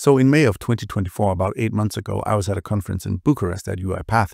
So in May of 2024, about eight months ago, I was at a conference in Bucharest at UiPath,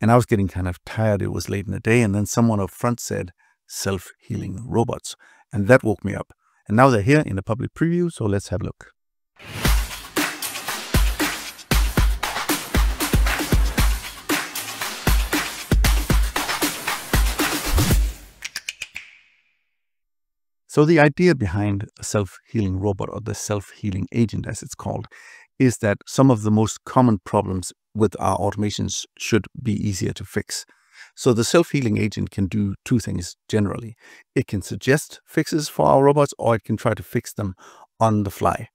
and I was getting kind of tired. It was late in the day, and then someone up front said, self-healing robots. And that woke me up. And now they're here in a public preview, so let's have a look. So the idea behind a self-healing robot or the self-healing agent, as it's called, is that some of the most common problems with our automations should be easier to fix. So the self-healing agent can do two things generally. It can suggest fixes for our robots or it can try to fix them on the fly.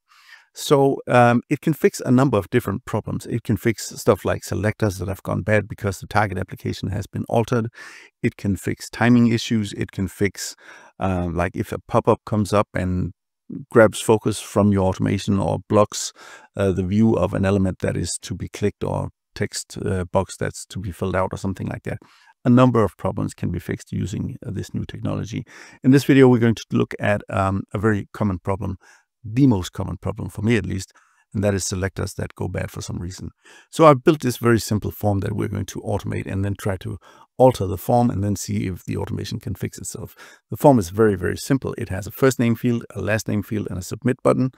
So um, it can fix a number of different problems. It can fix stuff like selectors that have gone bad because the target application has been altered. It can fix timing issues. It can fix uh, like if a pop-up comes up and grabs focus from your automation or blocks uh, the view of an element that is to be clicked or text uh, box that's to be filled out or something like that. A number of problems can be fixed using uh, this new technology. In this video, we're going to look at um, a very common problem, the most common problem for me at least, and that is selectors that go bad for some reason. So I've built this very simple form that we're going to automate and then try to alter the form and then see if the automation can fix itself. The form is very, very simple. It has a first name field, a last name field, and a submit button.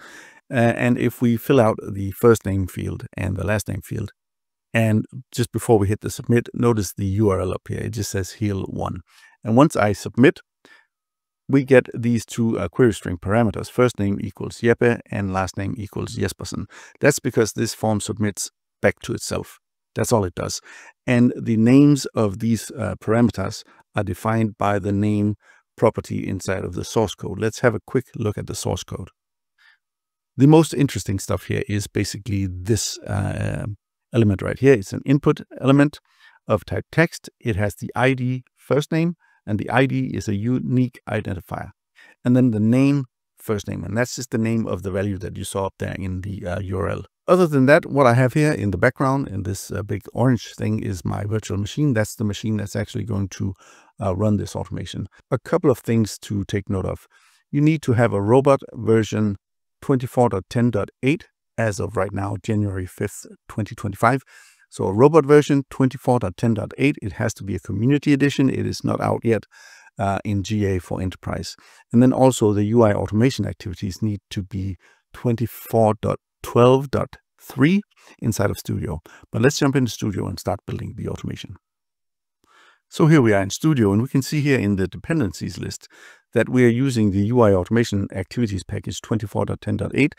Uh, and if we fill out the first name field and the last name field, and just before we hit the submit, notice the URL up here. It just says heal1. And once I submit, we get these two uh, query string parameters. First name equals Jeppe and last name equals Jespersen. That's because this form submits back to itself. That's all it does. And the names of these uh, parameters are defined by the name property inside of the source code. Let's have a quick look at the source code. The most interesting stuff here is basically this uh, element right here. It's an input element of type text. It has the ID first name, and the ID is a unique identifier. And then the name first name, and that's just the name of the value that you saw up there in the uh, URL. Other than that, what I have here in the background in this uh, big orange thing is my virtual machine. That's the machine that's actually going to uh, run this automation. A couple of things to take note of. You need to have a robot version 24.10.8 as of right now, January 5th, 2025. So a robot version 24.10.8, it has to be a community edition. It is not out yet uh, in GA for enterprise. And then also the UI automation activities need to be 24.12.3 inside of Studio. But let's jump into Studio and start building the automation. So here we are in Studio, and we can see here in the dependencies list that we are using the UI automation activities package 24.10.8.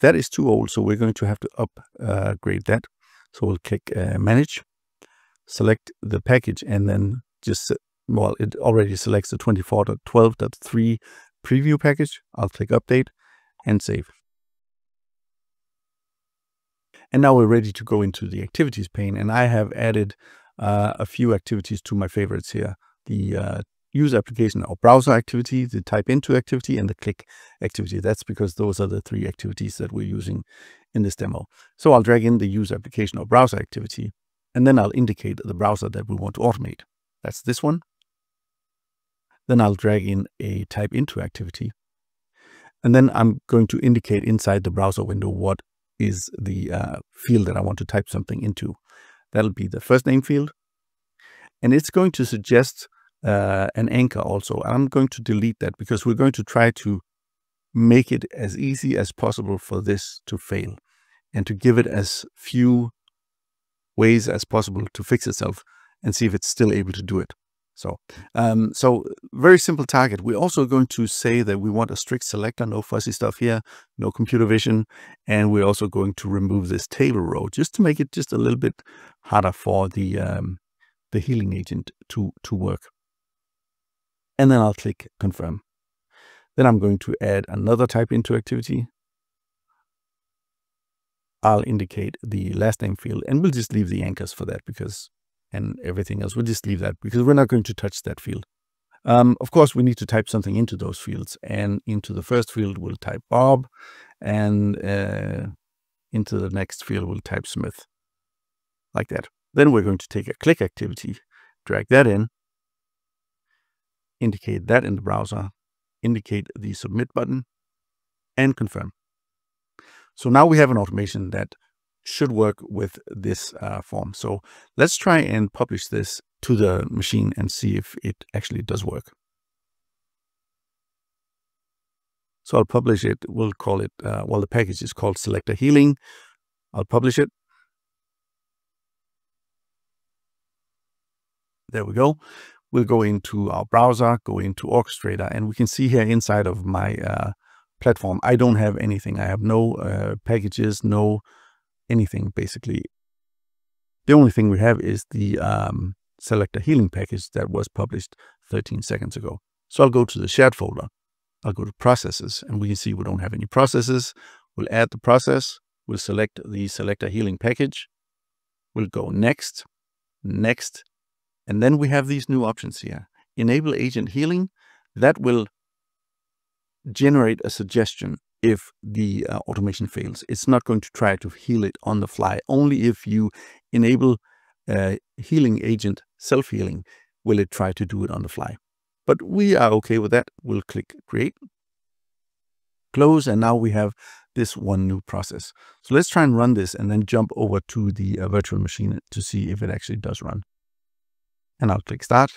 That is too old, so we're going to have to upgrade that. So we'll click uh, Manage, select the package, and then just, well, it already selects the 24.12.3 preview package. I'll click Update and Save. And now we're ready to go into the activities pane. And I have added uh, a few activities to my favorites here. The uh, application or browser activity, the type into activity, and the click activity. That's because those are the three activities that we're using in this demo. So I'll drag in the user application or browser activity, and then I'll indicate the browser that we want to automate. That's this one. Then I'll drag in a type into activity. And then I'm going to indicate inside the browser window what is the uh, field that I want to type something into. That'll be the first name field. And it's going to suggest uh, an anchor also. I'm going to delete that because we're going to try to make it as easy as possible for this to fail and to give it as few ways as possible to fix itself and see if it's still able to do it. So, um, so very simple target. We're also going to say that we want a strict selector, no fuzzy stuff here, no computer vision. And we're also going to remove this table row just to make it just a little bit harder for the, um, the healing agent to, to work. And then I'll click confirm. Then I'm going to add another type into activity. I'll indicate the last name field and we'll just leave the anchors for that because, and everything else, we'll just leave that because we're not going to touch that field. Um, of course, we need to type something into those fields and into the first field, we'll type Bob and uh, into the next field, we'll type Smith like that. Then we're going to take a click activity, drag that in, indicate that in the browser, indicate the submit button and confirm. So now we have an automation that should work with this uh, form. So let's try and publish this to the machine and see if it actually does work. So I'll publish it. We'll call it, uh, well, the package is called Selector Healing. I'll publish it. There we go. We'll go into our browser, go into Orchestrator, and we can see here inside of my uh, platform, I don't have anything. I have no uh, packages, no anything basically. The only thing we have is the um, Selector Healing package that was published 13 seconds ago. So I'll go to the shared folder. I'll go to processes and we can see we don't have any processes. We'll add the process. We'll select the Selector Healing package. We'll go next, next, and then we have these new options here. Enable agent healing. That will generate a suggestion if the uh, automation fails. It's not going to try to heal it on the fly. Only if you enable uh, healing agent self-healing will it try to do it on the fly. But we are okay with that. We'll click create, close, and now we have this one new process. So let's try and run this and then jump over to the uh, virtual machine to see if it actually does run. And I'll click start,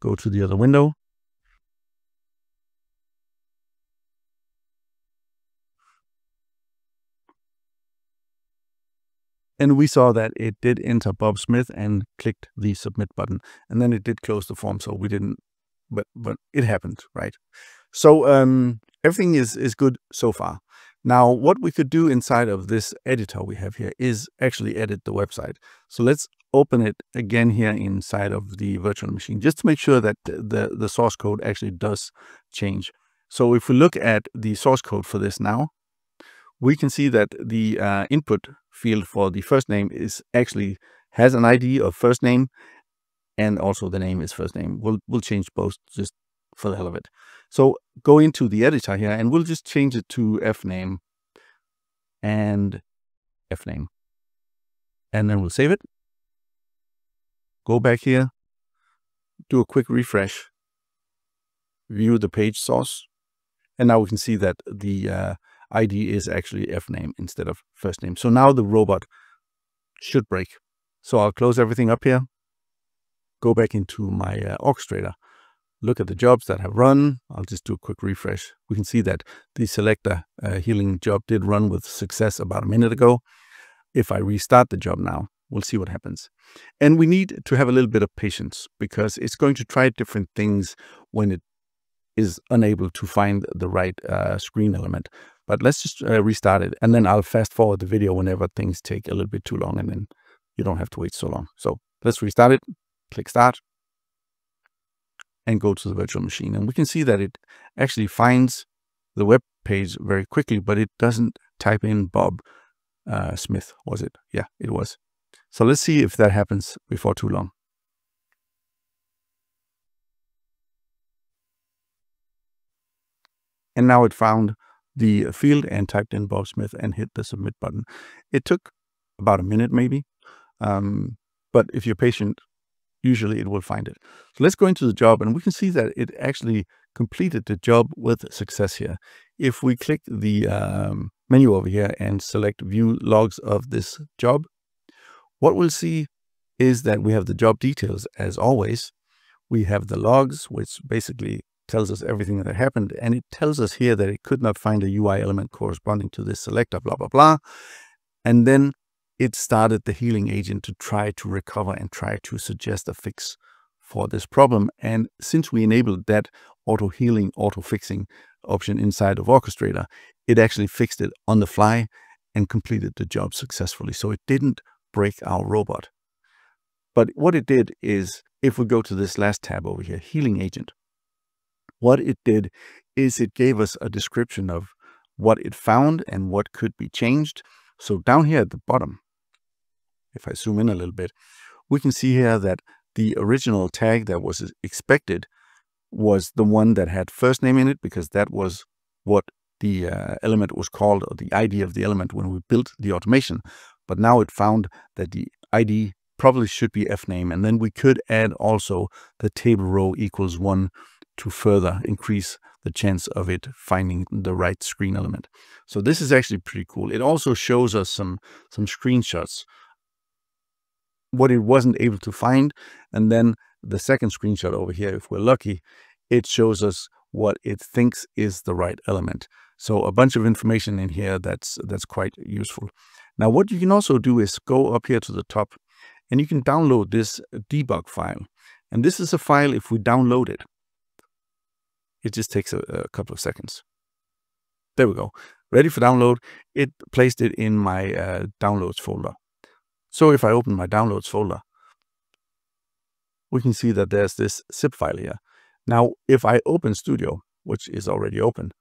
go to the other window, And we saw that it did enter Bob Smith and clicked the submit button. And then it did close the form. So we didn't, but, but it happened, right? So um, everything is, is good so far. Now, what we could do inside of this editor we have here is actually edit the website. So let's open it again here inside of the virtual machine, just to make sure that the, the source code actually does change. So if we look at the source code for this now, we can see that the uh, input field for the first name is actually has an ID of first name and also the name is first name. We'll, we'll change both just for the hell of it. So go into the editor here and we'll just change it to F name and F name. And then we'll save it. Go back here, do a quick refresh, view the page source. And now we can see that the uh, ID is actually F name instead of first name. So now the robot should break. So I'll close everything up here, go back into my uh, orchestrator, look at the jobs that have run. I'll just do a quick refresh. We can see that the selector uh, healing job did run with success about a minute ago. If I restart the job now, we'll see what happens. And we need to have a little bit of patience because it's going to try different things when it is unable to find the right uh, screen element. But let's just uh, restart it and then I'll fast forward the video whenever things take a little bit too long and then you don't have to wait so long. So let's restart it, click start and go to the virtual machine. And we can see that it actually finds the web page very quickly, but it doesn't type in Bob uh, Smith, was it? Yeah, it was. So let's see if that happens before too long. And now it found the field and typed in Bob Smith and hit the submit button. It took about a minute maybe, um, but if you're patient, usually it will find it. So let's go into the job and we can see that it actually completed the job with success here. If we click the um, menu over here and select view logs of this job, what we'll see is that we have the job details as always. We have the logs, which basically tells us everything that happened. And it tells us here that it could not find a UI element corresponding to this selector, blah, blah, blah. And then it started the healing agent to try to recover and try to suggest a fix for this problem. And since we enabled that auto healing, auto fixing option inside of Orchestrator, it actually fixed it on the fly and completed the job successfully. So it didn't break our robot. But what it did is, if we go to this last tab over here, healing agent, what it did is it gave us a description of what it found and what could be changed. So down here at the bottom, if I zoom in a little bit, we can see here that the original tag that was expected was the one that had first name in it because that was what the uh, element was called or the ID of the element when we built the automation. But now it found that the ID probably should be F name. And then we could add also the table row equals one to further increase the chance of it finding the right screen element. So this is actually pretty cool. It also shows us some, some screenshots, what it wasn't able to find. And then the second screenshot over here, if we're lucky, it shows us what it thinks is the right element. So a bunch of information in here that's that's quite useful. Now what you can also do is go up here to the top and you can download this debug file. And this is a file if we download it. It just takes a, a couple of seconds. There we go. Ready for download. It placed it in my uh, downloads folder. So if I open my downloads folder, we can see that there's this zip file here. Now, if I open Studio, which is already open,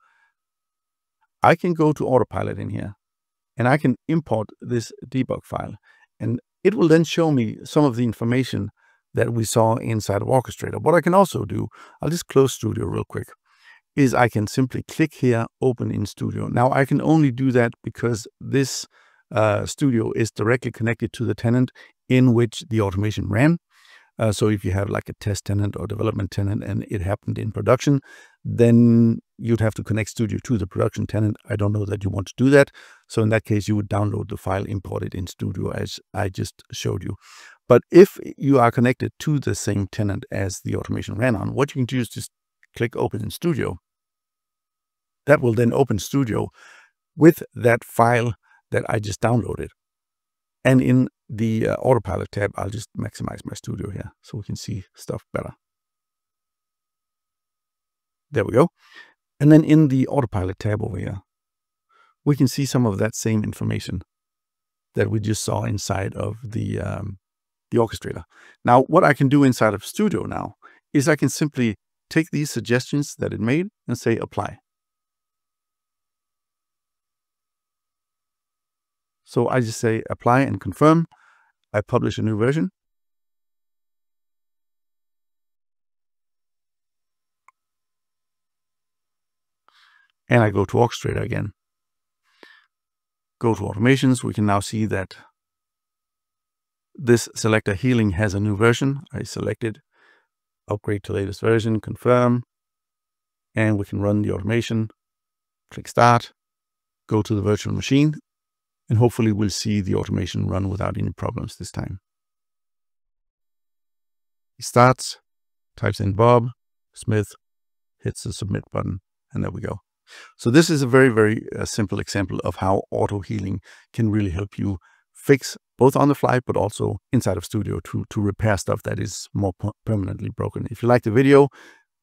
I can go to Autopilot in here and I can import this debug file. And it will then show me some of the information that we saw inside of Orchestrator. What I can also do, I'll just close Studio real quick, is I can simply click here, open in Studio. Now I can only do that because this uh, Studio is directly connected to the tenant in which the automation ran. Uh, so if you have like a test tenant or development tenant and it happened in production, then you'd have to connect Studio to the production tenant. I don't know that you want to do that. So in that case, you would download the file, import it in Studio as I just showed you. But if you are connected to the same tenant as the automation ran on, what you can do is just click open in Studio. That will then open Studio with that file that I just downloaded. And in the uh, autopilot tab, I'll just maximize my studio here so we can see stuff better. There we go. And then in the autopilot tab over here, we can see some of that same information that we just saw inside of the, um, the orchestrator. Now, what I can do inside of Studio now is I can simply take these suggestions that it made and say apply. So I just say apply and confirm. I publish a new version. And I go to Orchestrator again. Go to automations. We can now see that this selector healing has a new version. I selected upgrade to latest version, confirm, and we can run the automation. Click start, go to the virtual machine, and hopefully we'll see the automation run without any problems this time. He starts, types in Bob Smith, hits the submit button, and there we go. So this is a very, very uh, simple example of how auto healing can really help you fix both on the fly, but also inside of Studio to, to repair stuff that is more permanently broken. If you like the video,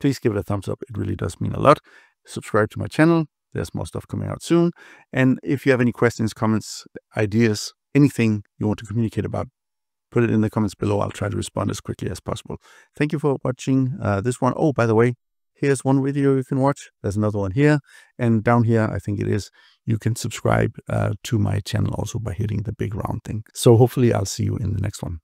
please give it a thumbs up. It really does mean a lot. Subscribe to my channel there's more stuff coming out soon. And if you have any questions, comments, ideas, anything you want to communicate about, put it in the comments below. I'll try to respond as quickly as possible. Thank you for watching uh, this one. Oh, by the way, here's one video you can watch. There's another one here. And down here, I think it is, you can subscribe uh, to my channel also by hitting the big round thing. So hopefully I'll see you in the next one.